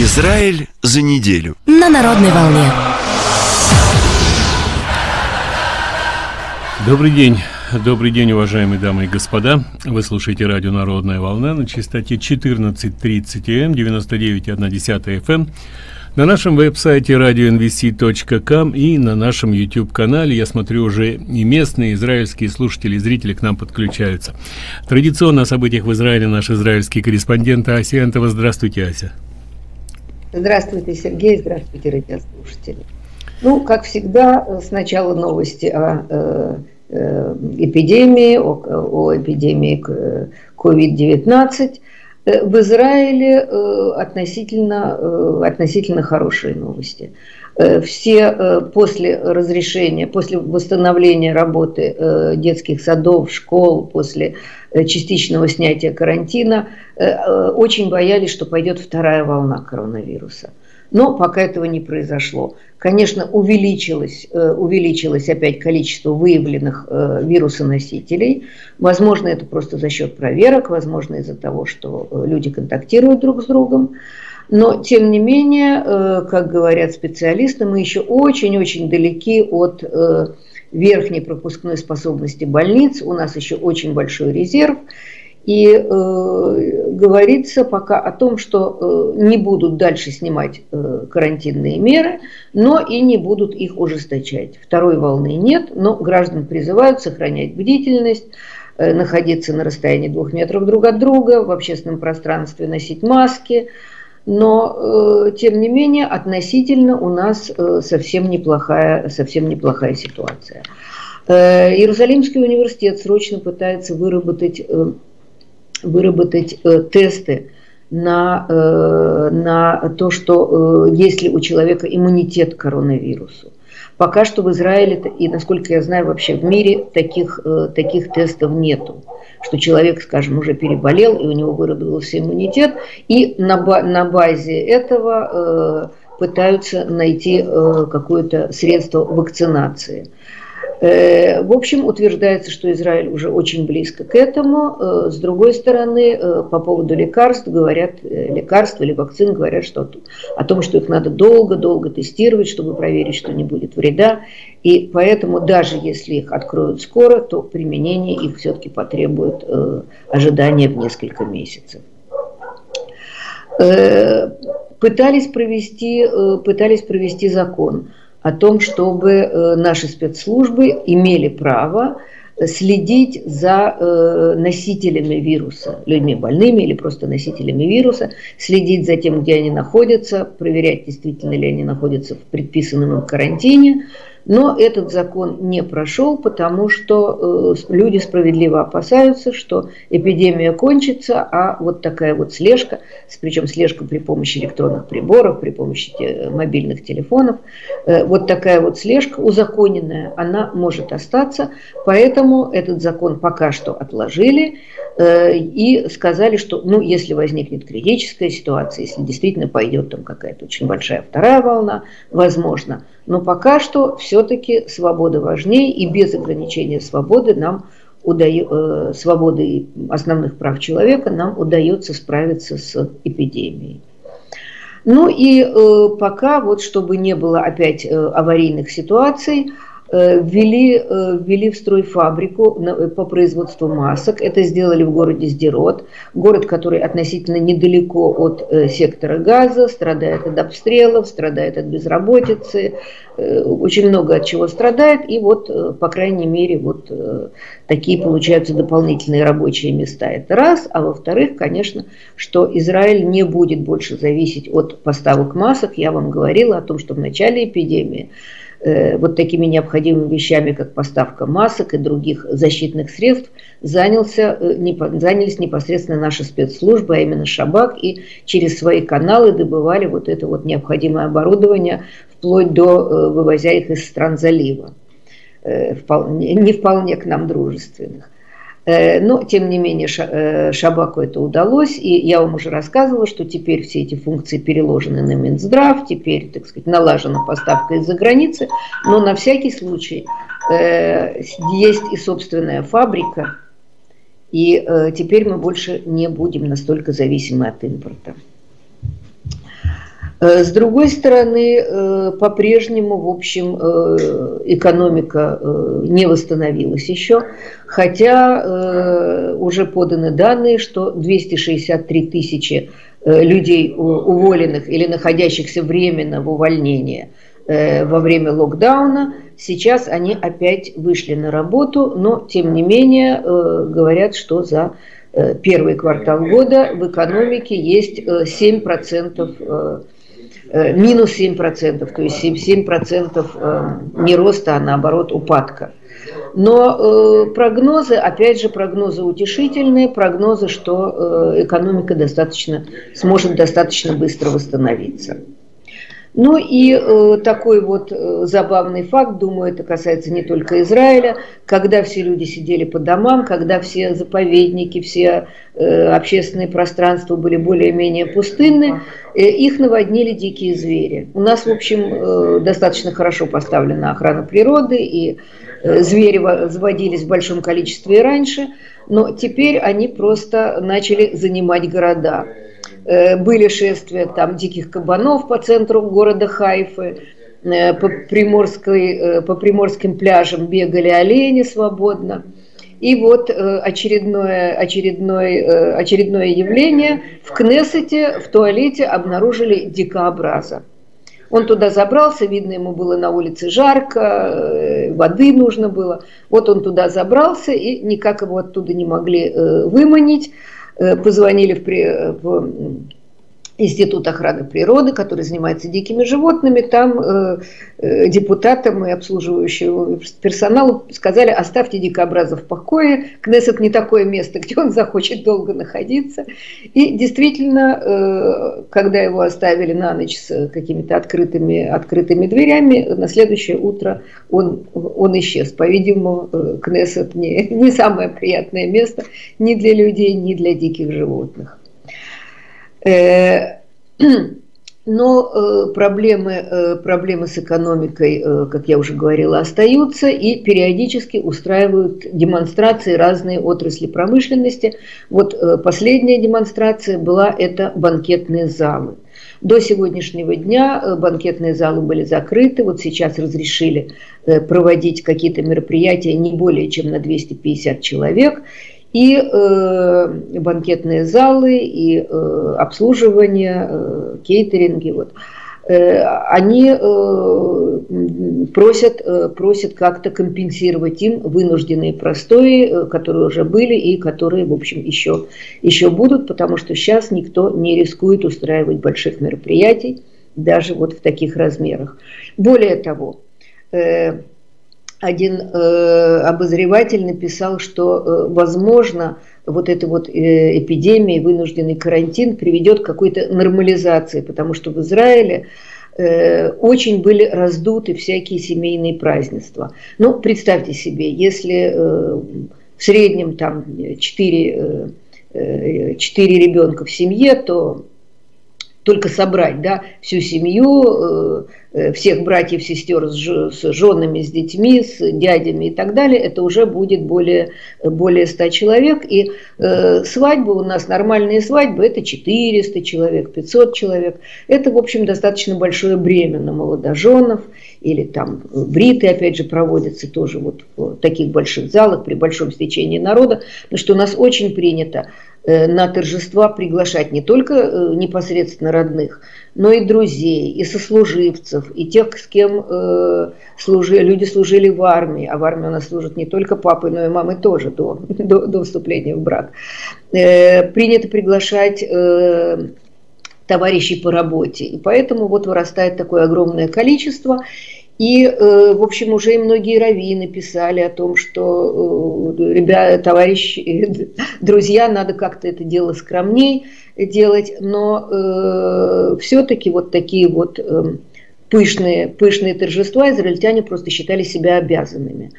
Израиль за неделю. На народной волне. Добрый день. Добрый день, уважаемые дамы и господа. Вы слушаете радио «Народная волна» на частоте 14.30 М, 99.1 FM, на нашем веб-сайте radionvc.com и на нашем YouTube-канале. Я смотрю, уже и местные израильские слушатели и зрители к нам подключаются. Традиционно о событиях в Израиле наш израильский корреспондент Ася Антова. Здравствуйте, Ася. Здравствуйте, Сергей, здравствуйте, радиослушатели. Ну, как всегда, сначала новости о э, э, эпидемии, о, о эпидемии COVID-19. Э, в Израиле э, относительно, э, относительно хорошие новости. Э, все э, после разрешения, после восстановления работы э, детских садов, школ, после э, частичного снятия карантина, э, э, очень боялись, что пойдет вторая волна коронавируса. Но пока этого не произошло. Конечно, увеличилось, э, увеличилось опять количество выявленных э, вирусоносителей. Возможно, это просто за счет проверок, возможно, из-за того, что э, люди контактируют друг с другом. Но, тем не менее, как говорят специалисты, мы еще очень-очень далеки от верхней пропускной способности больниц. У нас еще очень большой резерв. И э, говорится пока о том, что э, не будут дальше снимать э, карантинные меры, но и не будут их ужесточать. Второй волны нет, но граждан призывают сохранять бдительность, э, находиться на расстоянии двух метров друг от друга, в общественном пространстве носить маски. Но, э, тем не менее, относительно у нас э, совсем, неплохая, совсем неплохая ситуация. Э, Иерусалимский университет срочно пытается выработать выработать тесты на, на то, что э, есть ли у человека иммунитет к коронавирусу. Пока что в Израиле, и насколько я знаю, вообще в мире таких, э, таких тестов нету. Что человек, скажем, уже переболел, и у него выработался иммунитет, и на, на базе этого э, пытаются найти э, какое-то средство вакцинации. Э, в общем, утверждается, что Израиль уже очень близко к этому. Э, с другой стороны, э, по поводу лекарств говорят, лекарств или вакцин говорят что о том, что их надо долго-долго тестировать, чтобы проверить, что не будет вреда. И поэтому даже если их откроют скоро, то применение их все-таки потребует ожидания в несколько месяцев пытались провести, пытались провести закон о том, чтобы э, наши спецслужбы имели право следить за э, носителями вируса, людьми больными или просто носителями вируса, следить за тем, где они находятся, проверять, действительно ли они находятся в предписанном карантине, но этот закон не прошел, потому что э, люди справедливо опасаются, что эпидемия кончится, а вот такая вот слежка, причем слежка при помощи электронных приборов, при помощи мобильных телефонов, э, вот такая вот слежка узаконенная, она может остаться, поэтому этот закон пока что отложили э, и сказали, что ну, если возникнет критическая ситуация, если действительно пойдет там какая-то очень большая вторая волна, возможно, но пока что все-таки свобода важнее, и без ограничения свободы нам удаю, э, свободы основных прав человека нам удается справиться с эпидемией. Ну и э, пока, вот чтобы не было опять э, аварийных ситуаций, ввели, э, ввели в строй фабрику э, по производству масок. Это сделали в городе Сдерот, город, который относительно недалеко от сектора газа, страдает от обстрелов, страдает от безработицы, очень много от чего страдает. И вот, по крайней мере, вот такие получаются дополнительные рабочие места. Это раз. А во-вторых, конечно, что Израиль не будет больше зависеть от поставок масок. Я вам говорила о том, что в начале эпидемии Э, вот такими необходимыми вещами, как поставка масок и других защитных средств, занялся, э, занялись непосредственно наши спецслужбы, а именно Шабак, и через свои каналы добывали вот это вот необходимое оборудование, вплоть до э, вывозя их из стран залива, не вполне к нам дружественных. Э, но, тем не менее, э, Шабаку это удалось, и я вам уже рассказывала, что теперь все эти функции переложены на Минздрав, теперь, так сказать, налажена поставка из-за границы, но на всякий случай э, есть и собственная фабрика, и теперь мы больше не будем настолько зависимы от импорта. Э, с другой стороны, э, по-прежнему, в общем, э, экономика не восстановилась еще, хотя уже поданы данные, что 263 тысячи людей уволенных или находящихся временно в увольнении во время локдауна, сейчас они опять вышли на работу, но тем не менее говорят, что за первый квартал года в экономике есть 7% Э, минус 7%, то есть 7%, 7% э, не роста, а наоборот упадка. Но э, прогнозы, опять же, прогнозы утешительные, прогнозы, что экономика достаточно, сможет достаточно быстро восстановиться. Ну и э, такой вот э, забавный факт, думаю, это касается не только Израиля, когда все люди сидели по домам, когда все заповедники, все э, общественные пространства были более-менее пустынны, э, их наводнили дикие звери. У нас, в общем, э, достаточно хорошо поставлена охрана природы, и э, звери заводились в большом количестве и раньше, но теперь они просто начали занимать города. Э, были шествия там диких кабанов по центру города Хайфы, э, по, приморской, э, по приморским пляжам бегали олени свободно. И вот очередное, очередное, очередное явление. В Кнессете, в туалете обнаружили дикообраза. Он туда забрался, видно, ему было на улице жарко, воды нужно было. Вот он туда забрался, и никак его оттуда не могли выманить. Э, позвонили в, в Институт охраны природы, который занимается дикими животными, там э, э, депутатам и обслуживающему персоналу сказали, оставьте дикобраза в покое, Кнессет не такое место, где он захочет долго находиться. И действительно, э, когда его оставили на ночь с какими-то открытыми, открытыми дверями, на следующее утро он, он исчез. По-видимому, э, Кнессет не, не самое приятное место ни для людей, ни для диких животных. Э, но э, проблемы, э, проблемы с экономикой, как я уже говорила, остаются и периодически устраивают демонстрации разные отрасли промышленности. Вот последняя демонстрация была это банкетные залы. До сегодняшнего дня банкетные залы были закрыты, вот сейчас разрешили проводить какие-то мероприятия не более чем на 250 человек и э, банкетные залы, и э, обслуживание, э, кейтеринги. Вот. Э, они э, просят, э, просят как-то компенсировать им вынужденные простои, э, которые уже были и которые, в общем, еще, еще будут, потому что сейчас никто не рискует устраивать больших мероприятий, даже вот в таких размерах. Более того, э, один э, обозреватель написал, что, э, возможно, вот эта вот э, эпидемия, вынужденный карантин приведет к какой-то нормализации, потому что в Израиле э, очень были раздуты всякие семейные празднества. Ну, представьте себе, если э, в среднем там 4, э, 4 э, ребенка в семье, то только собрать да, всю семью, э, э, всех братьев, сестер с женами, с детьми, с дядями и так далее, это уже будет более, более 100 человек. И э, свадьбы у нас, нормальные свадьбы, это 400 человек, 500 человек. Это, в общем, достаточно большое бремя на молодоженов. Или там бриты, опять же, проводятся тоже вот в таких больших залах при большом стечении народа. Но что у нас очень принято на торжества приглашать не только э, непосредственно родных, но и друзей, и сослуживцев, и тех, с кем э, служи, люди служили в армии. А в армии у нас служат не только папы, но и мамы тоже до, до, до вступления в брак. Э, принято приглашать э, товарищей по работе. И поэтому вот вырастает такое огромное количество. И, э, в общем, уже и многие раввины писали о том, что, э, ребята, товарищи, друзья, надо как-то это дело скромней делать, но э, все-таки вот такие вот э, пышные, пышные торжества израильтяне просто считали себя обязанными.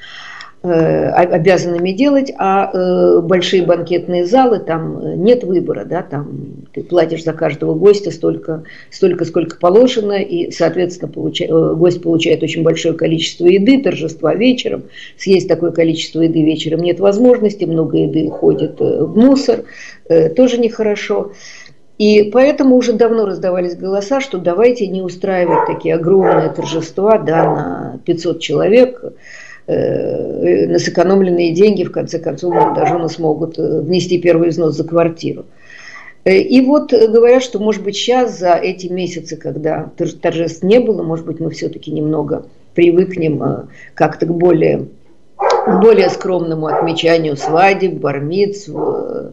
Э, обязанными делать, а э, большие банкетные залы, там э, нет выбора, да, там ты платишь за каждого гостя столько, столько сколько положено, и, соответственно, получа, гость получает очень большое количество еды, торжества вечером, съесть такое количество еды вечером нет возможности, много еды уходит в мусор, тоже нехорошо. И поэтому уже давно раздавались голоса, что давайте не устраивать такие огромные торжества да, на 500 человек, на сэкономленные деньги, в конце концов, молодожены смогут э, внести первый взнос за квартиру. Э, и вот говорят, что, может быть, сейчас за эти месяцы, когда торжеств не было, может быть, мы все-таки немного привыкнем как-то к более, к более скромному отмечанию свадеб, бармиц, Э,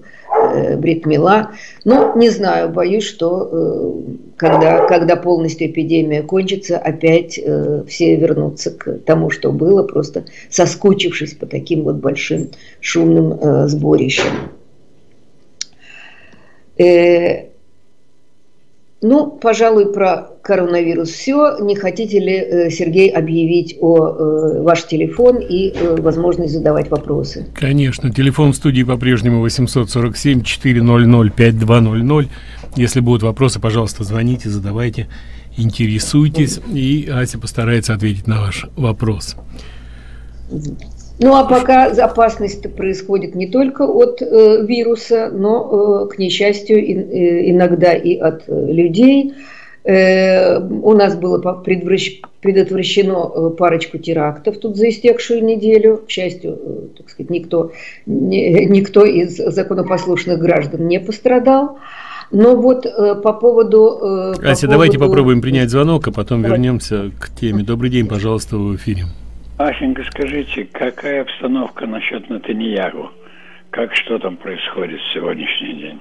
бритмила. Но не знаю, боюсь, что э, когда, когда полностью эпидемия кончится, опять э, все вернутся к тому, что было, просто соскучившись по таким вот большим шумным сборищам. Ну, пожалуй, про коронавирус все. Не хотите ли, э, Сергей, объявить о э, ваш телефон и э, возможность задавать вопросы? Конечно. Телефон в студии по-прежнему 847-400-5200. Если будут вопросы, пожалуйста, звоните, задавайте, интересуйтесь, и Ася постарается ответить на ваш вопрос. Ну а пока опасность происходит не только от э, вируса, но, э, к несчастью, и, э, иногда и от э, людей. Э, у нас было предвращ, предотвращено э, парочку терактов тут за истекшую неделю. К счастью, э, так сказать, никто, не, никто из законопослушных граждан не пострадал. Но вот э, по поводу... Э, Ася, по давайте поводу... попробуем принять звонок, а потом Давай. вернемся к теме. Добрый день, пожалуйста, в эфире. Асенька, скажите, какая обстановка насчет Натаньягу? Как что там происходит в сегодняшний день?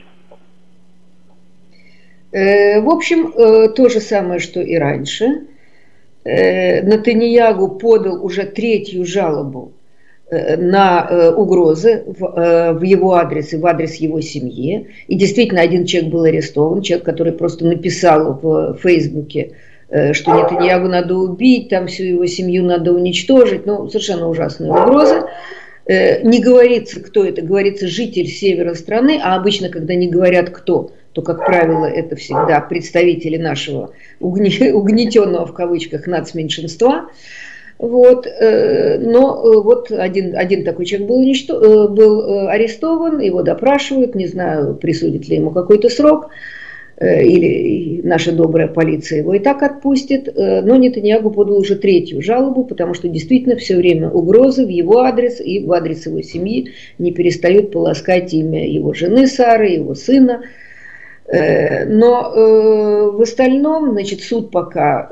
Э, в общем, э, то же самое, что и раньше. Э, Натаньягу подал уже третью жалобу на угрозы в его адрес и в адрес его семьи. И действительно, один человек был арестован, человек, который просто написал в Фейсбуке, Э, что Нетаньягу надо убить, там всю его семью надо уничтожить. Ну, совершенно ужасные угрозы. Э, не говорится, кто это, говорится житель севера страны, а обычно, когда не говорят кто, то, как правило, это всегда представители нашего угнетенного в кавычках нацменьшинства. Вот, э, но вот один, один такой человек был, уничтож... был арестован, его допрашивают, не знаю, присудит ли ему какой-то срок. Э, или наша добрая полиция его и так отпустит, э, но Нетаньягу подал уже третью жалобу, потому что действительно все время угрозы в его адрес и в адрес его семьи не перестают полоскать имя его жены Сары, его сына. Э, но в остальном, значит, суд пока,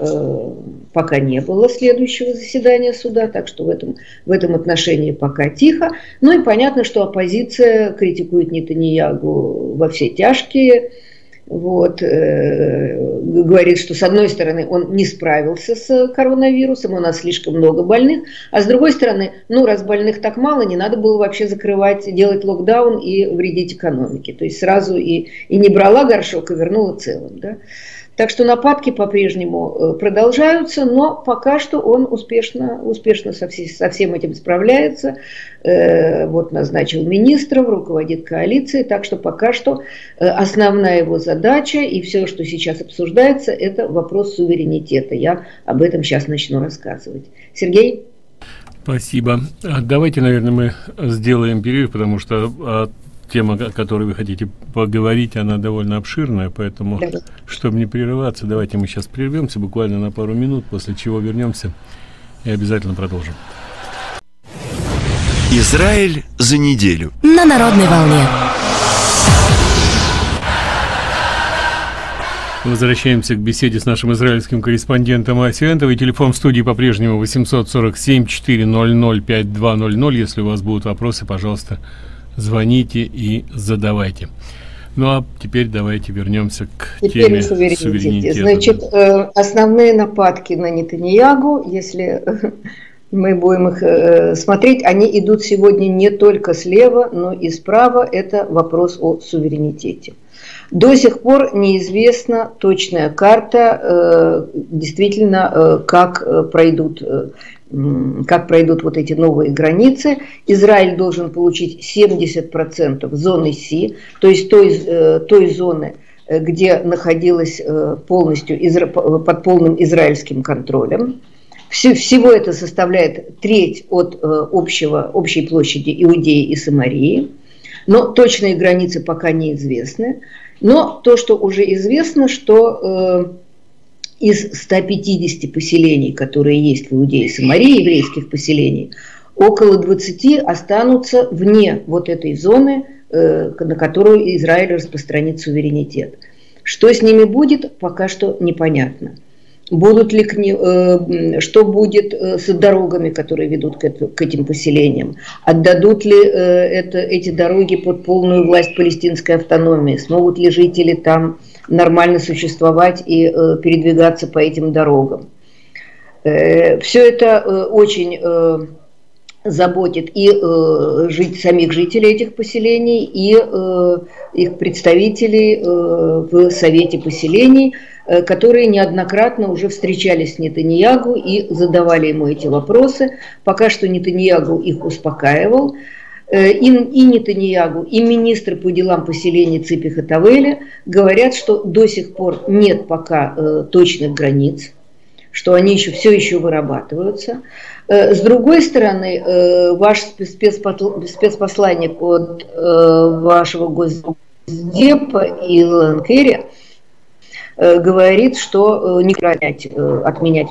пока не было следующего заседания суда, так что в этом, в этом отношении пока тихо. Ну и понятно, что оппозиция критикует Нетаньягу во все тяжкие, вот, э, говорит, что с одной стороны он не справился с коронавирусом, у нас слишком много больных, а с другой стороны, ну раз больных так мало, не надо было вообще закрывать, делать локдаун и вредить экономике. То есть сразу и, и не брала горшок, и вернула целым. Да? Так что нападки по-прежнему э, продолжаются, но пока что он успешно, успешно со, всей, со всем этим справляется. Э, вот назначил министров, руководит коалицией, так что пока что э, основная его задача и все, что сейчас обсуждается, это вопрос суверенитета. Я об этом сейчас начну рассказывать. Сергей? Спасибо. А давайте, наверное, мы сделаем перерыв, потому что тема, о которой вы хотите поговорить, она довольно обширная, поэтому, да. чтобы не прерываться, давайте мы сейчас прервемся буквально на пару минут, после чего вернемся и обязательно продолжим. Израиль за неделю. На народной волне. Возвращаемся к беседе с нашим израильским корреспондентом Асиентовой. Телефон в студии по-прежнему 847 400 5200. Если у вас будут вопросы, пожалуйста, звоните и задавайте. Ну а теперь давайте вернемся к теперь теме суверенитете. суверенитета. Значит, э, основные нападки на Нетаньягу, если мы будем их э, смотреть, они идут сегодня не только слева, но и справа. Это вопрос о суверенитете. До сих пор неизвестна точная карта, э, действительно, как пройдут как пройдут вот эти новые границы. Израиль должен получить 70% зоны Си, то есть той, э, той зоны, э, где находилась э, полностью под полным израильским контролем. Всего это составляет треть от общего, общей площади Иудеи и Самарии. Но точные границы пока неизвестны. Но то, что уже известно, что из 150 поселений, которые есть в Иудее и Самарии, еврейских поселений, около 20 останутся вне вот этой зоны, на которую Израиль распространит суверенитет. Что с ними будет, пока что непонятно. Будут ли к ним, э, что будет э, с дорогами, которые ведут к, этим поселениям, отдадут ли э, это, эти дороги под полную власть палестинской автономии, смогут ли жители там нормально существовать и передвигаться по этим дорогам. Все это очень заботит и э, жить, самих жителей этих поселений, и э, их представителей э, в Совете поселений, э, которые неоднократно уже встречались с Нетаньягу и задавали ему эти вопросы. Пока что Нетаньягу их успокаивал. Э, и, и Нетаньягу, и министры по делам поселений Ципи Хатавеля говорят, что до сих пор нет пока э, точных границ, что они еще все еще вырабатываются. Э, с другой стороны, э, ваш спецпосланник от э, вашего госдепа Илон Керри говорит, что не отменять, отменять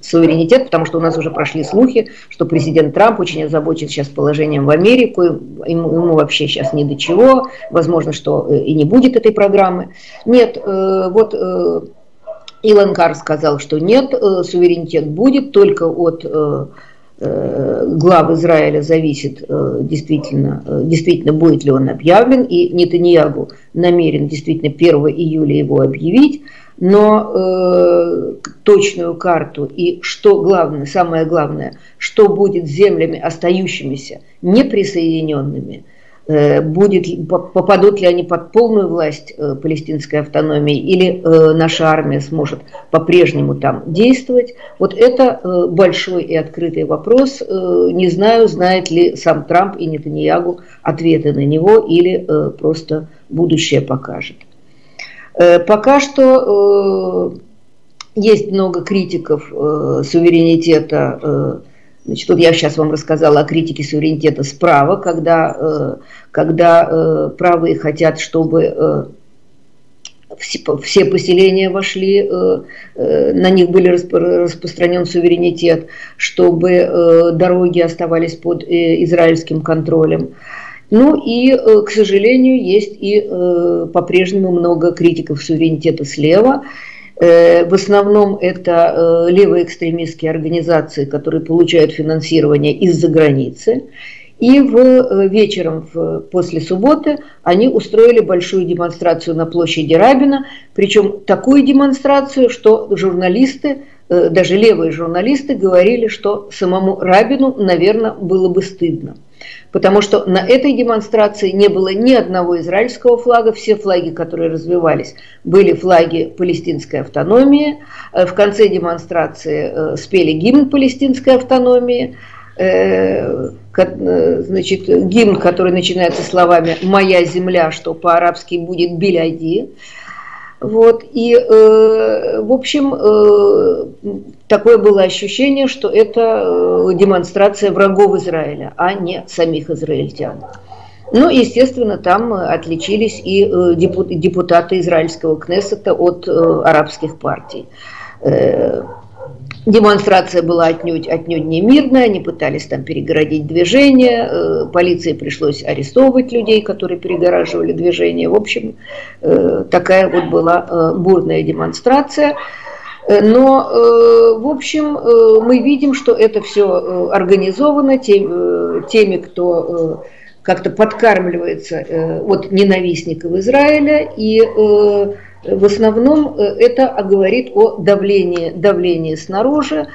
суверенитет, потому что у нас уже прошли слухи, что президент Трамп очень озабочен сейчас положением в Америку, ему, ему вообще сейчас ни до чего, возможно, что и не будет этой программы. Нет, вот Илон Кар сказал, что нет, э, суверенитет будет, только от э, э, глав Израиля зависит действительно, действительно будет ли он объявлен, и Нетаньягу намерен действительно 1 июля его объявить, но э, точную карту и что главное, самое главное, что будет с землями, остающимися неприсоединенными – Э, будет, попадут ли они под полную власть э, палестинской автономии или э, наша армия сможет по-прежнему там действовать. Вот это большой и открытый вопрос. Не знаю, знает ли сам Трамп и Нетаньягу ответы на него или просто будущее покажет. Пока что есть много критиков суверенитета Значит, вот я сейчас вам рассказала о критике суверенитета справа, когда, э, когда э, правые хотят, чтобы э, все поселения вошли, на них были распространен суверенитет, чтобы дороги оставались под израильским контролем. Ну и, к сожалению, есть и по-прежнему много критиков суверенитета слева. Э, в основном это э, левые экстремистские организации, которые получают финансирование из-за границы. И в, э, вечером в, после субботы они устроили большую демонстрацию на площади Рабина, причем такую демонстрацию, что журналисты, даже левые журналисты говорили, что самому Рабину, наверное, было бы стыдно потому что на этой демонстрации не было ни одного израильского флага, все флаги, которые развивались, были флаги палестинской автономии. Э, в конце демонстрации э, спели гимн палестинской автономии, э, значит, гимн, который начинается словами «Моя земля», что по-арабски будет «Биляди». Вот, и, э, в общем, э, такое было ощущение, что это э, демонстрация врагов Израиля, а не самих израильтян. Ну, естественно, там отличились и э, депутаты израильского Кнессета от э, арабских партий. Демонстрация была отнюдь, отнюдь не мирная, они пытались там перегородить движение, э, полиции пришлось арестовывать людей, которые перегораживали движение. В общем, э, такая вот была э, бурная демонстрация. Но, в общем, мы видим, что это все организовано теми, кто как-то подкармливается от ненавистников Израиля и в основном э, это говорит о давлении, давлении снаружи.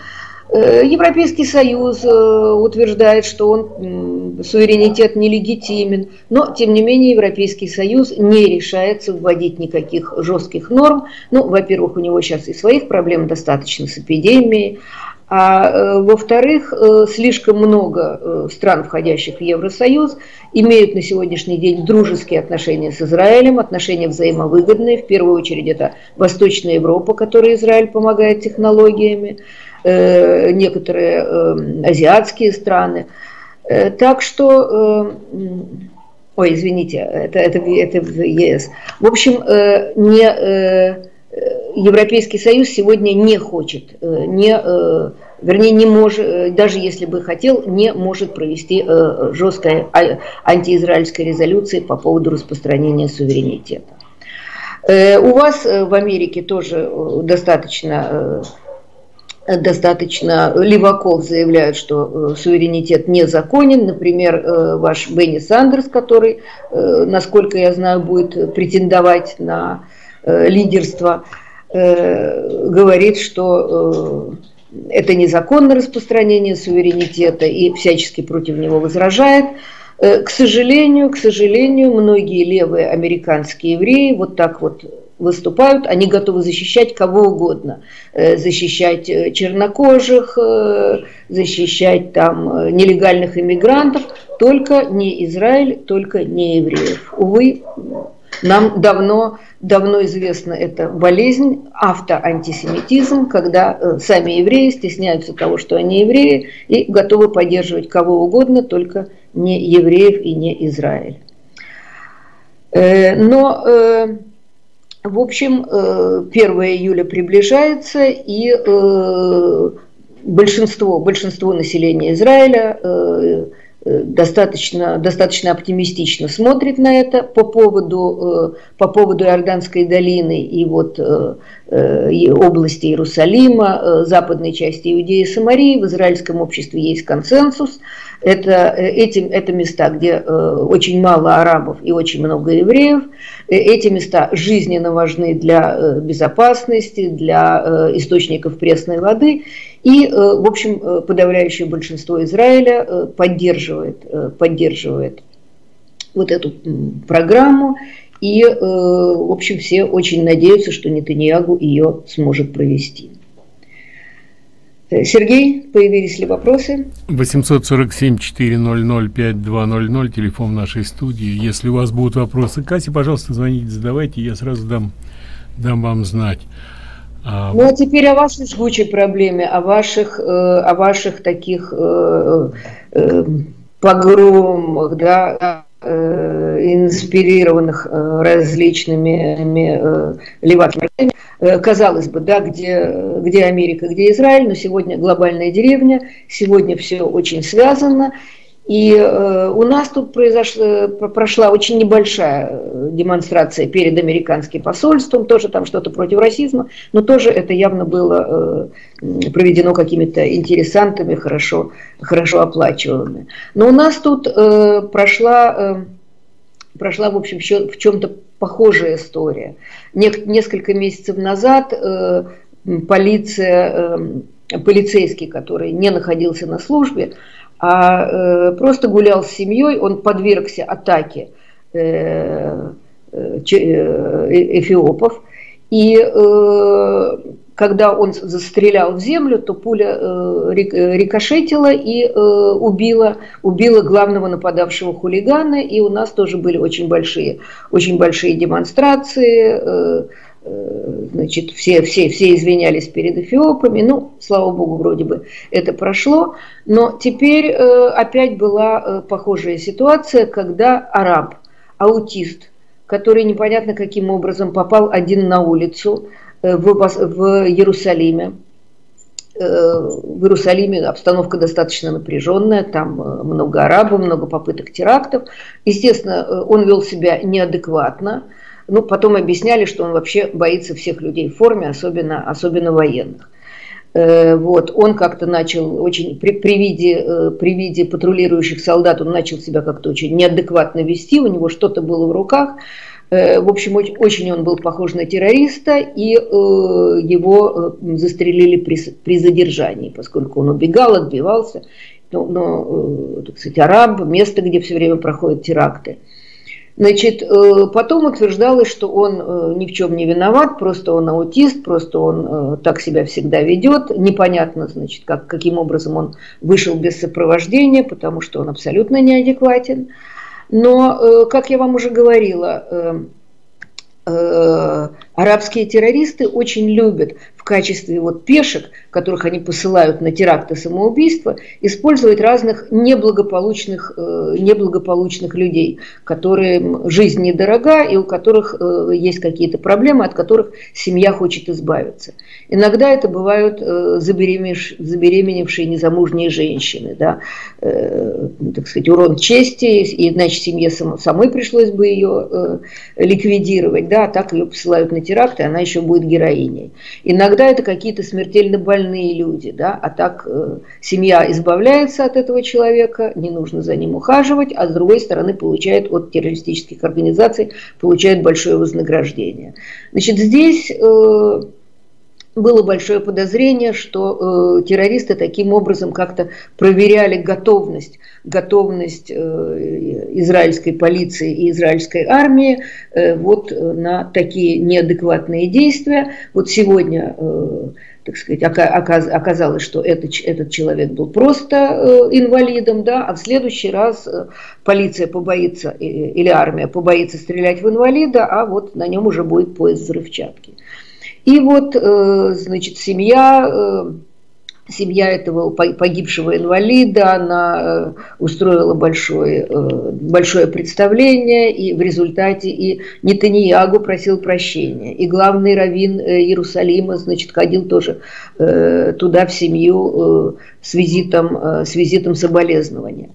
Э, Европейский Союз э, утверждает, что он суверенитет нелегитимен, но тем не менее Европейский Союз не решается вводить никаких жестких норм. Ну, во-первых, у него сейчас и своих проблем достаточно с эпидемией, а э, во-вторых, э, слишком много э, стран, входящих в Евросоюз, имеют на сегодняшний день дружеские отношения с Израилем, отношения взаимовыгодные. В первую очередь это Восточная Европа, которой Израиль помогает технологиями, некоторые азиатские страны. Так что ой, извините, это, это, это в ЕС. В общем, не, Европейский Союз сегодня не хочет, не, вернее, не может, даже если бы хотел, не может провести жесткой а, антиизраильской резолюции по поводу распространения суверенитета. У вас в Америке тоже достаточно достаточно леваков заявляют, что э, суверенитет незаконен. Например, э, ваш Бенни Сандерс, который, э, насколько я знаю, будет претендовать на лидерство, говорит, что это незаконное распространение суверенитета и всячески против него возражает. К сожалению, к сожалению, многие левые американские евреи вот так вот выступают, они готовы защищать кого угодно, э, защищать э, чернокожих, э, защищать там нелегальных иммигрантов, только не Израиль, только не евреев. Увы, нам давно, давно известна эта болезнь, автоантисемитизм, когда сами евреи стесняются того, что они евреи, и готовы поддерживать кого угодно, только не евреев и не Израиль. Но в общем, 1 э, июля приближается, и э, большинство, большинство населения Израиля э, достаточно, достаточно оптимистично смотрит на это по поводу, по поводу Иорданской долины и вот области Иерусалима, западной части Иудеи и Самарии. В израильском обществе есть консенсус. Это, эти, это места, где очень мало арабов и очень много евреев. Э, эти места жизненно важны для э, безопасности, для э, источников пресной воды. И, в общем, подавляющее большинство Израиля поддерживает, поддерживает вот эту программу. И, в общем, все очень надеются, что Нетаньягу ее сможет провести. Сергей, появились ли вопросы? 847-400-5200, телефон нашей студии. Если у вас будут вопросы Кате, пожалуйста, звоните, задавайте, я сразу дам, дам вам знать. А... Ну, а теперь о вашей жгучей проблеме, о ваших, э, о ваших таких э, э, погромах, да, инспирированных различными леваками. Казалось бы, да, где, где Америка, где Израиль, но сегодня глобальная деревня, сегодня все очень связано. И э, у нас тут произошла, прошла очень небольшая демонстрация перед американским посольством, тоже там что-то против расизма, но тоже это явно было э, проведено какими-то интересантами, хорошо, хорошо оплачиваемыми. Но у нас тут э, прошла, э, прошла, в общем, в чем-то похожая история. Несколько месяцев назад э, полиция, э, полицейский, который не находился на службе, а э, просто гулял с семьей, он подвергся атаке эфиопов. И когда он застрелял в землю, то пуля э, э, рикошетила и э, убила, убила главного нападавшего хулигана. И у нас тоже были очень большие, очень большие демонстрации. Значит, все, все, все извинялись перед эфиопами. Ну, слава богу, вроде бы это прошло. Но теперь опять была похожая ситуация, когда араб, аутист, который непонятно каким образом попал один на улицу, Э, в, в Иерусалиме. Э, в Иерусалиме обстановка достаточно напряженная, там э, много арабов, много попыток терактов. Естественно, он вел себя неадекватно. Ну, потом объясняли, что он вообще боится всех людей в форме, особенно, особенно военных. Вот, он как-то начал очень, при, при, виде, при виде патрулирующих солдат, он начал себя как-то очень неадекватно вести, у него что-то было в руках, Э, в общем, очень он был похож на террориста, и э, его э, застрелили при задержании, поскольку он убегал, отбивался. Но, но так сказать, араб, место, где все время проходят теракты. Значит, потом утверждалось, что он ни в чем не виноват, просто он аутист, просто он так себя всегда ведет. Непонятно, значит, как, каким образом он вышел без сопровождения, потому что он абсолютно неадекватен. Но, э, как я вам уже говорила, э, э, Арабские террористы очень любят в качестве вот пешек, которых они посылают на теракты самоубийства, использовать разных неблагополучных, э, неблагополучных людей, которым жизнь недорога и у которых э, есть какие-то проблемы, от которых семья хочет избавиться. Иногда это бывают э, забеременевшие незамужние женщины, да, так сказать, урон чести, и иначе семье самой пришлось бы ее ликвидировать, да, а так ее посылают на теракты, она еще будет героиней. Иногда это какие-то смертельно больные люди, да, а так э, семья избавляется от этого человека, не нужно за ним ухаживать, а с другой стороны получает от террористических организаций, получает большое вознаграждение. Значит, здесь... Э, было большое подозрение, что э, террористы таким образом как-то проверяли готовность, готовность э, израильской полиции и израильской армии э, вот на такие неадекватные действия. Вот сегодня, э, так сказать, оказ, оказалось, что этот, этот человек был просто э, инвалидом, да, а в следующий раз э, полиция побоится или армия побоится стрелять в инвалида, а вот на нем уже будет поезд взрывчатки. И вот, э, значит, семья, э, семья этого погибшего инвалида, она э, устроила большое, большое представление, и в результате и Нетаньягу просил прощения. И главный раввин Иерусалима, значит, ходил тоже туда, в семью, с визитом, с визитом соболезнования.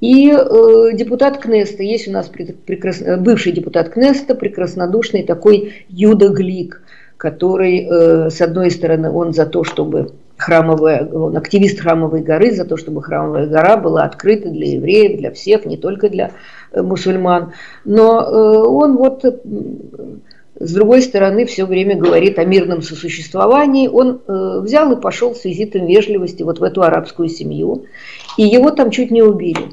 И э, депутат Кнеста, есть у нас прекрасно, бывший депутат Кнеста, прекраснодушный такой Юда Глик – который, э, с одной стороны, он за то, чтобы храмовая, он активист храмовой горы, за то, чтобы храмовая гора была открыта для евреев, для всех, не только для э, мусульман. Но э, он вот с другой стороны, все время говорит о мирном сосуществовании. Он взял и пошел с визитом вежливости вот в эту арабскую семью, и его там чуть не убили.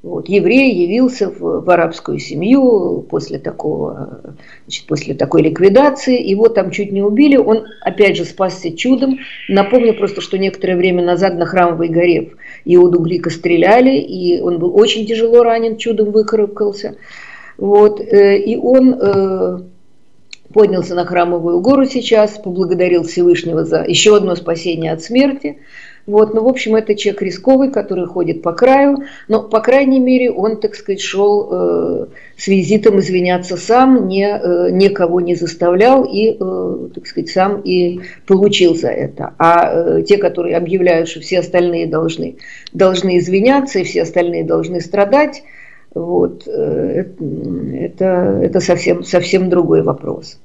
Вот, еврей явился в, в арабскую семью после, такого, значит, после такой ликвидации, его там чуть не убили, он опять же спасся чудом. Напомню просто, что некоторое время назад на Храмовой горе Иуду Глика стреляли, и он был очень тяжело ранен, чудом выкарабкался. Вот, э, и он э, поднялся на Храмовую гору сейчас, поблагодарил Всевышнего за еще одно спасение от смерти – вот, ну, в общем, это человек рисковый, который ходит по краю, но, по крайней мере, он, так сказать, шел э, с визитом извиняться сам, не, э, никого не заставлял и, э, так сказать, сам и получил за это. А э, те, которые объявляют, что все остальные должны, должны извиняться и все остальные должны страдать, вот, э, это, это совсем, совсем другой вопрос.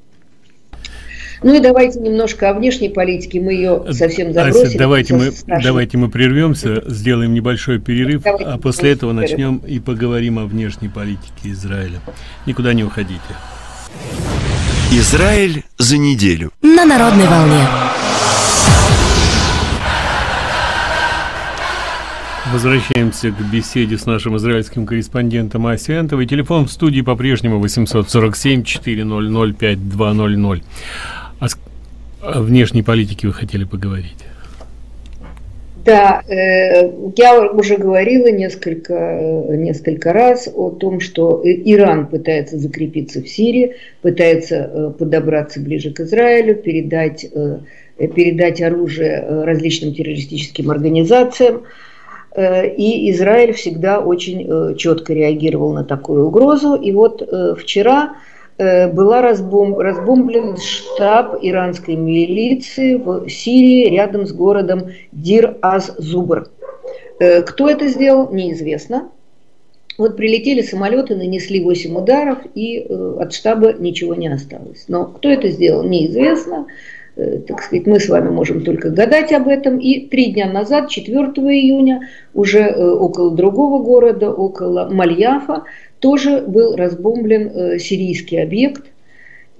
Ну и давайте немножко о внешней политике, мы ее совсем забросили. Ася, давайте, мы, давайте мы прервемся, сделаем небольшой перерыв, давайте а после этого перерыв. начнем и поговорим о внешней политике Израиля. Никуда не уходите. Израиль за неделю. На народной волне. Возвращаемся к беседе с нашим израильским корреспондентом Асиантовой. Телефон в студии по-прежнему 847 400 5200. О, о внешней политике вы хотели поговорить. Да, э, я уже говорила несколько, э, несколько раз о том, что Иран пытается закрепиться в Сирии, пытается э, подобраться ближе к Израилю, передать, передать оружие различным террористическим организациям. И Израиль всегда очень четко реагировал на такую угрозу. И вот вчера Э, была разбом, разбомблен штаб иранской милиции в Сирии рядом с городом Дир-аз-Зубр. Э, кто это сделал, неизвестно. Вот прилетели самолеты, нанесли 8 ударов, и э, от штаба ничего не осталось. Но кто это сделал, неизвестно. Так сказать, мы с вами можем только гадать об этом. И три дня назад, 4 июня, уже около другого города, около Мальяфа, тоже был разбомблен э, сирийский объект,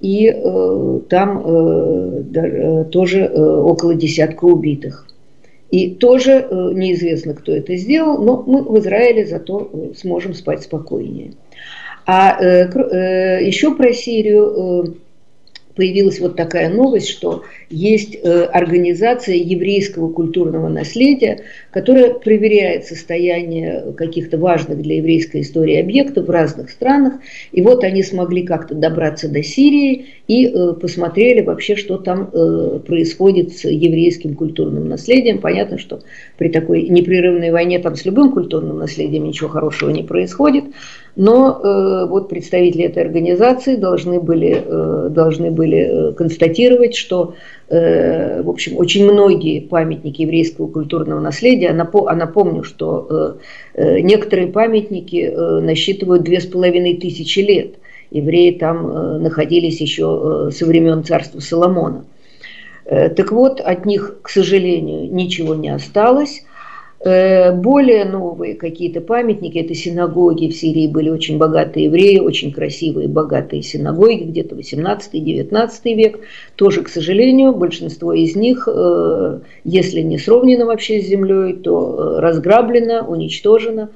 и э, там э, тоже около десятка убитых. И тоже неизвестно, кто это сделал, но мы в Израиле зато сможем спать спокойнее. А еще про Сирию. Появилась вот такая новость, что есть э, организация еврейского культурного наследия, которая проверяет состояние каких-то важных для еврейской истории объектов в разных странах. И вот они смогли как-то добраться до Сирии и э, посмотрели вообще, что там э, происходит с еврейским культурным наследием. Понятно, что при такой непрерывной войне там с любым культурным наследием ничего хорошего не происходит. Но э, вот представители этой организации должны были, э, должны были констатировать, что, в общем, очень многие памятники еврейского культурного наследия, а, а напомню, что э, э, некоторые памятники э, насчитывают две с половиной тысячи лет. Евреи там э, находились еще э, со времен царства Соломона. Э, так вот, от них, к сожалению, ничего не осталось. Э, более новые какие-то памятники, это синагоги, в Сирии были очень богатые евреи, очень красивые богатые синагоги, где-то 18-19 век. Тоже, к сожалению, большинство из них, э, если не сровнено вообще с землей, то э, разграблено, уничтожено.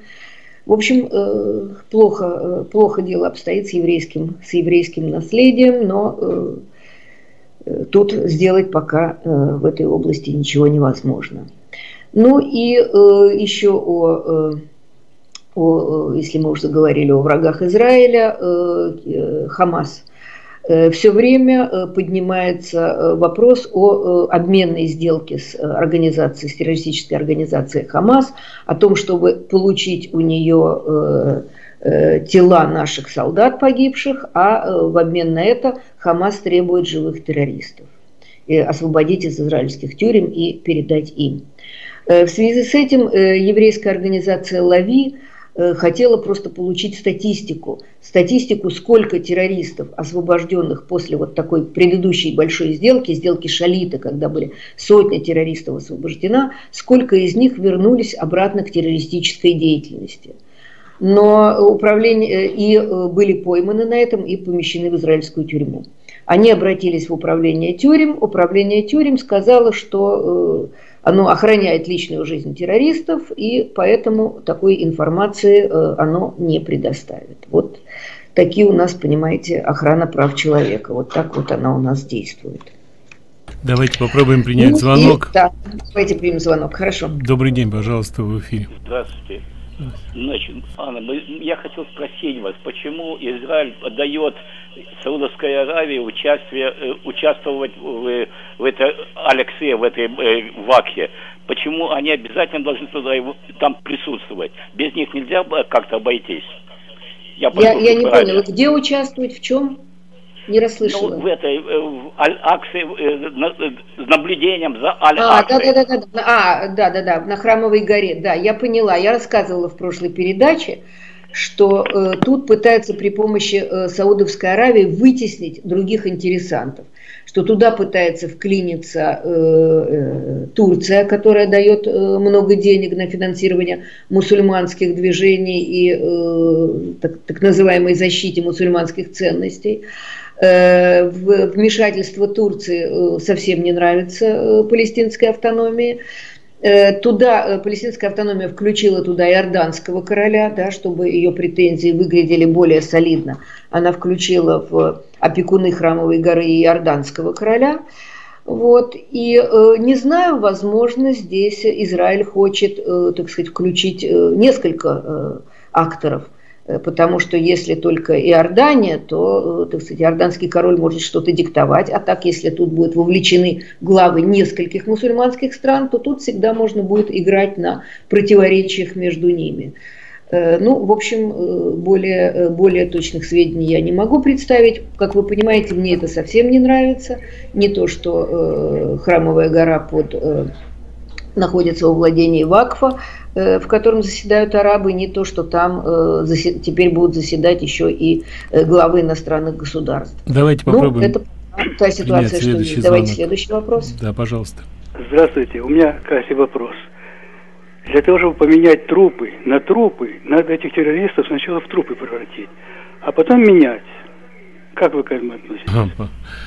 В общем, плохо, плохо дело обстоит с еврейским, с еврейским наследием, но тут сделать пока в этой области ничего невозможно. Ну и э, еще о, э, о, если мы уже заговорили о врагах Израиля, э, э Хамас. Э, Все время поднимается вопрос о обменной сделке с организацией, с террористической организацией Хамас, о том, чтобы получить у нее тела наших солдат погибших, а в обмен на это Хамас требует живых террористов, освободить из израильских тюрем и передать им. Э, в связи с этим э, еврейская организация «Лави» э, хотела просто получить статистику. Статистику, сколько террористов, освобожденных после вот такой предыдущей большой сделки, сделки Шалита, когда были сотни террористов освобождена, сколько из них вернулись обратно к террористической деятельности. Но управление и были пойманы на этом и помещены в израильскую тюрьму. Они обратились в управление тюрем. Управление тюрем сказало, что оно охраняет личную жизнь террористов, и поэтому такой информации э, оно не предоставит. Вот такие у нас, понимаете, охрана прав человека. Вот так вот она у нас действует. Давайте попробуем принять ну, звонок. И, да, давайте примем звонок. Хорошо. Добрый день, пожалуйста, в эфире. Здравствуйте. Значит, Анна, я хотел спросить вас, почему Израиль дает Саудовской Аравии участие, э, участвовать в, в этой Алексе, в этой э, вакхе? Почему они обязательно должны туда, там присутствовать? Без них нельзя как-то обойтись? Я, я, я не понял, где участвовать, в чем? Не расслышала. Ну, в этой э, в Аль-Аксе, э, с наблюдением за Аль-Аксой. А, да, да, да, да, а, да, да, да, на Храмовой горе, да, я поняла. Я рассказывала в прошлой передаче, что э, тут пытаются при помощи э, Саудовской Аравии вытеснить других интересантов, что туда пытается вклиниться э, э, Турция, которая дает э, много денег на финансирование мусульманских движений и э, так, так называемой защите мусульманских ценностей. Э, вмешательство Турции э, совсем не нравится э, палестинской автономии. Туда палестинская автономия включила туда иорданского короля, да, чтобы ее претензии выглядели более солидно. Она включила в опекуны храмовой горы иорданского короля. Вот. И э, не знаю, возможно, здесь Израиль хочет, э, так сказать, включить э, несколько э, акторов – Э, потому что если только Иордания, то, э, так сказать, иорданский король может что-то диктовать, а так, если тут будут вовлечены главы нескольких мусульманских стран, то тут всегда можно будет играть на противоречиях между ними. Э, ну, в общем, более, более точных сведений я не могу представить. Как вы понимаете, мне это совсем не нравится. Не то, что э, храмовая гора под, э, находится во владении Вакфа, Э, в котором заседают арабы, не то, что там э, теперь будут заседать еще и э, главы иностранных государств. Давайте ну, попробуем. Ну, это та ситуация, что есть. Давайте следующий вопрос. Да, пожалуйста. Здравствуйте, у меня, Катя, вопрос. Для того, чтобы поменять трупы на трупы, надо этих террористов сначала в трупы превратить, а потом менять. Как вы к этому относитесь?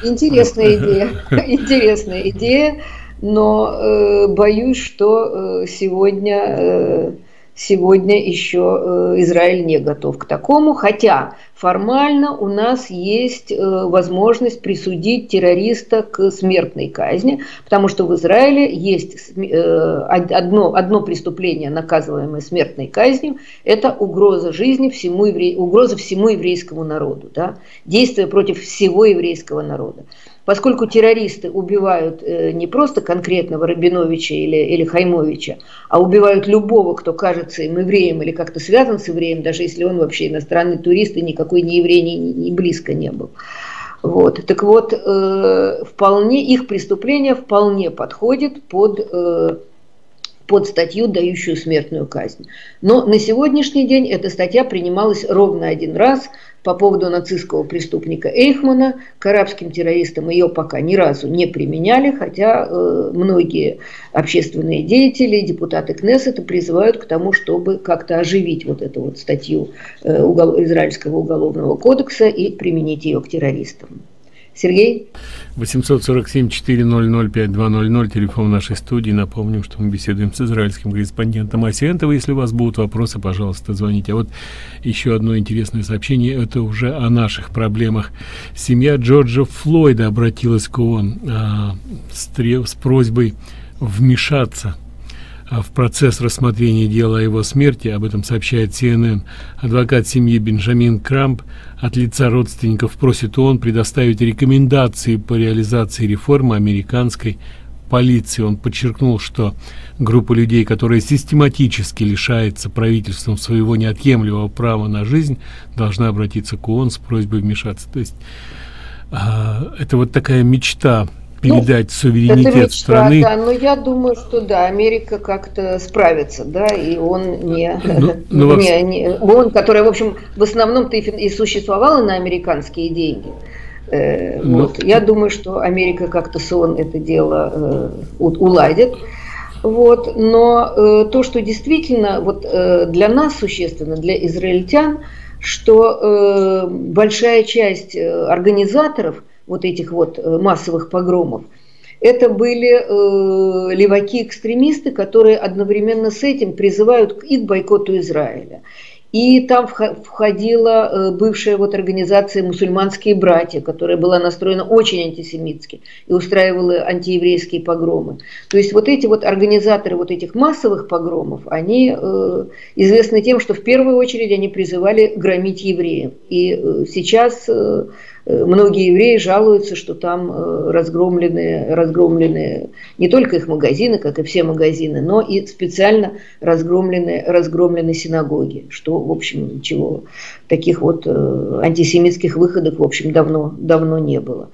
Интересная идея. Интересная идея но э, боюсь, что э, сегодня э, сегодня еще э, Израиль не готов к такому, хотя формально у нас есть э, возможность присудить террориста к смертной казни, потому что в Израиле есть э, одно, одно преступление, наказываемое смертной казнью, это угроза жизни всему, евре... угроза всему еврейскому народу, да? действие против всего еврейского народа. Поскольку террористы убивают э, не просто конкретного Рабиновича или, или Хаймовича, а убивают любого, кто кажется им евреем или как-то связан с евреем, даже если он вообще иностранный турист и никакой ни еврей ни, ни близко не был. Вот. Так вот, э, вполне, их преступление вполне подходит под, э, под статью, дающую смертную казнь. Но на сегодняшний день эта статья принималась ровно один раз – по поводу нацистского преступника Эйхмана. К арабским террористам ее пока ни разу не применяли, хотя э, многие общественные деятели, депутаты Кнессета призывают к тому, чтобы как-то оживить вот эту вот статью э, угол, Израильского уголовного кодекса и применить ее к террористам. Сергей? 847-400-5200, телефон нашей студии. Напомним, что мы беседуем с израильским корреспондентом Асиентова. Если у вас будут вопросы, пожалуйста, звоните. А вот еще одно интересное сообщение, это уже о наших проблемах. Семья Джорджа Флойда обратилась к ООН а, с, с просьбой вмешаться в процесс рассмотрения дела о его смерти, об этом сообщает CNN, адвокат семьи Бенджамин Крамп от лица родственников просит ООН предоставить рекомендации по реализации реформы американской полиции. Он подчеркнул, что группа людей, которая систематически лишается правительством своего неотъемлемого права на жизнь, должна обратиться к ООН с просьбой вмешаться. То есть а, это вот такая мечта передать ну, суверенитет это мечта, страны. Да, но я думаю, что да, Америка как-то справится, да, и он не, ну, ну, не, не он, который, в общем, в основном-то и, и существовала на американские деньги. Э, ну, вот. Я думаю, что Америка как-то сон это дело э, уладит. Вот. Но э, то, что действительно вот, э, для нас существенно, для израильтян, что э, большая часть э, организаторов – вот этих вот э, массовых погромов, это были э, леваки-экстремисты, которые одновременно с этим призывают и к бойкоту Израиля. И там входила э, бывшая вот организация «Мусульманские братья», которая была настроена очень антисемитски и устраивала антиеврейские погромы. То есть вот эти вот организаторы вот этих массовых погромов, они э, известны тем, что в первую очередь они призывали громить евреев. И э, сейчас... Э, многие евреи жалуются, что там э, разгромлены, разгромлены не только их магазины, как и все магазины, но и специально разгромлены, разгромлены синагоги, что, в общем, чего таких вот э, антисемитских выходов, в общем, давно, давно не было.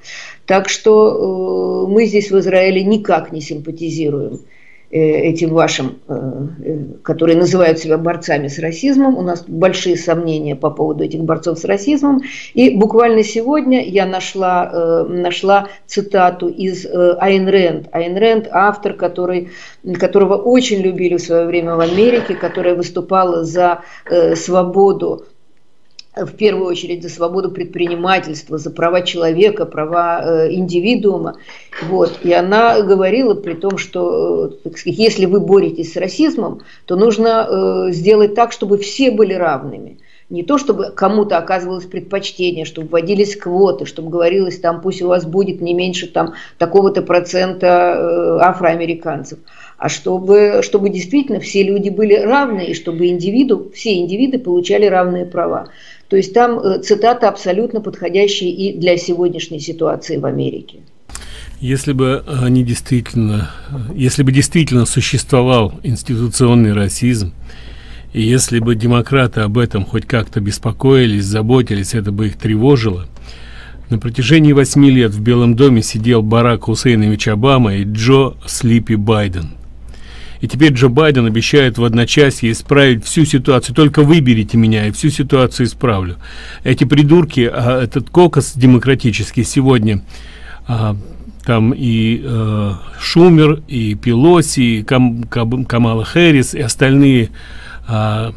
Так что мы здесь в Израиле никак не симпатизируем Э, этим вашим, э, э, которые называют себя борцами с расизмом. У нас большие сомнения по поводу этих борцов с расизмом. И буквально сегодня я нашла, нашла цитату из Айн Рэнд. Айн Рэнд – автор, который, которого очень любили в свое время в Америке, которая выступала за свободу в первую очередь за свободу предпринимательства, за права человека, права э, индивидуума. Вот. И она говорила при том, что э, так сказать, если вы боретесь с расизмом, то нужно э, сделать так, чтобы все были равными. Не то, чтобы кому-то оказывалось предпочтение, чтобы вводились квоты, чтобы говорилось, там, пусть у вас будет не меньше там, такого-то процента афроамериканцев, а чтобы, чтобы действительно все люди были равны, и чтобы индивиду, все индивиды получали равные права. То есть там э, цитата абсолютно подходящая и для сегодняшней ситуации в Америке. Если бы они действительно, если бы действительно существовал институционный расизм, и если бы демократы об этом хоть как-то беспокоились, заботились, это бы их тревожило, на протяжении восьми лет в Белом доме сидел Барак Хусейнович Обама и Джо Слипи Байден. И теперь Джо Байден обещает в одночасье исправить всю ситуацию. Только выберите меня, и всю ситуацию исправлю. Эти придурки, а, этот кокос демократический сегодня, а, там и э, Шумер, и Пелоси, и Кам, Кам, Камала Хэрис, и остальные э,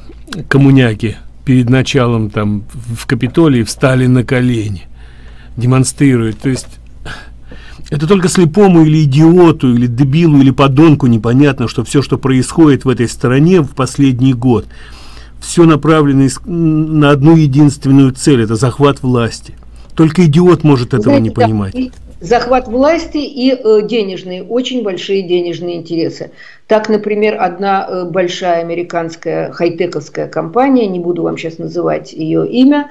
коммуняки перед началом там в Капитолии встали на колени, демонстрируют. То есть Это только слепому или идиоту, или дебилу, или подонку непонятно, что все, что происходит в этой стране в последний год, все направлено на одну единственную цель – это захват власти. Только идиот может этого Знаете, не понимать. Захват власти и э, денежные, очень большие денежные интересы. Так, например, одна э, большая американская хай-тековская компания, не буду вам сейчас называть ее имя, Э,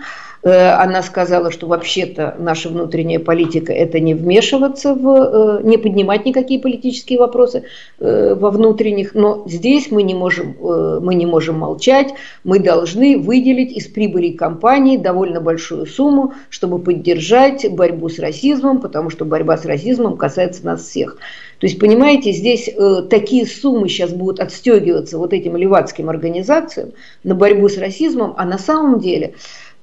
она сказала, что вообще-то наша внутренняя политика – это не вмешиваться в, э, не поднимать никакие политические вопросы э, во внутренних, но здесь мы не можем, мы не можем молчать, мы должны выделить из прибыли компании довольно большую сумму, чтобы поддержать борьбу с расизмом, потому что борьба с расизмом касается нас всех. То есть, понимаете, здесь э, такие суммы сейчас будут отстегиваться вот этим левацким организациям на борьбу с расизмом, а на самом деле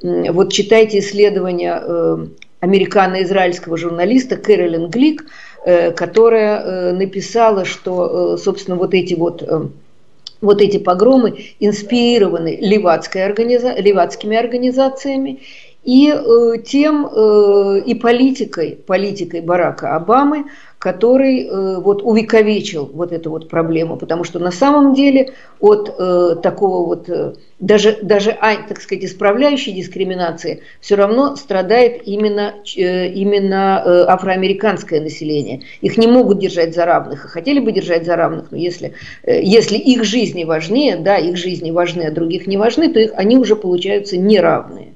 вот читайте исследования э, американо-израильского журналиста Кэролин Глик, э, которая э, написала, что, собственно, вот эти вот вот эти погромы инспирированы левацкой организа... левацкими организациями и тем и политикой, политикой Барака Обамы, который э, вот увековечил вот эту вот проблему, потому что на самом деле от э, такого вот э, даже даже а, так сказать исправляющей дискриминации все равно страдает именно э, именно э, афроамериканское население. Их не могут держать за равных, и хотели бы держать за равных, но если э, если их жизни важнее, да, их жизни важны, а других не важны, то их они уже получаются неравные.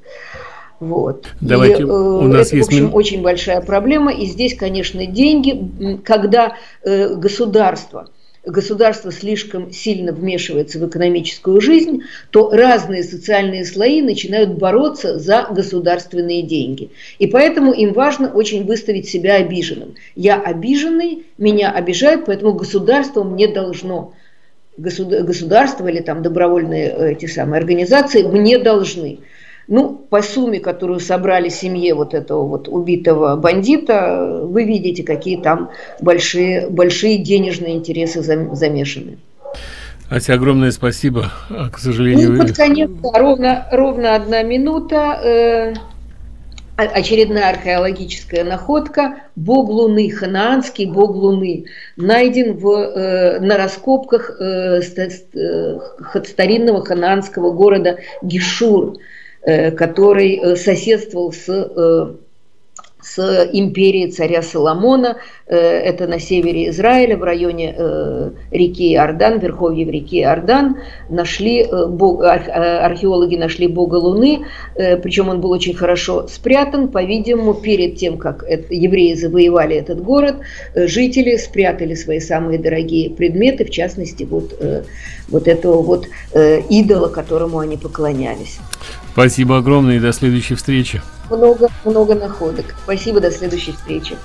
Вот. Давайте, и, у нас это, есть в общем, мин... очень большая проблема. И здесь, конечно, деньги, когда э, государство государство слишком сильно вмешивается в экономическую жизнь, то разные социальные слои начинают бороться за государственные деньги. И поэтому им важно очень выставить себя обиженным. Я обиженный, меня обижают, поэтому государство мне должно государство или там добровольные э, эти самые организации мне должны. Ну, по сумме, которую собрали семье вот этого вот убитого бандита, вы видите, какие там большие, большие денежные интересы замешаны. Ася, огромное спасибо. А, к сожалению... Ну, под конец, да, ровно, ровно одна минута. Э, очередная археологическая находка. Бог Луны, ханаанский бог Луны, найден в, э, на раскопках э, э, старинного ханаанского города Гишур. Э, который э, соседствовал с э, с империей царя Соломона, это на севере Израиля, в районе реки Иордан, верховьев реки Иордан, нашли, археологи нашли бога Луны, причем он был очень хорошо спрятан, по-видимому, перед тем, как евреи завоевали этот город, жители спрятали свои самые дорогие предметы, в частности, вот, вот этого вот идола, которому они поклонялись. Спасибо огромное и до следующей встречи. Много, много находок. Спасибо, до следующей встречи.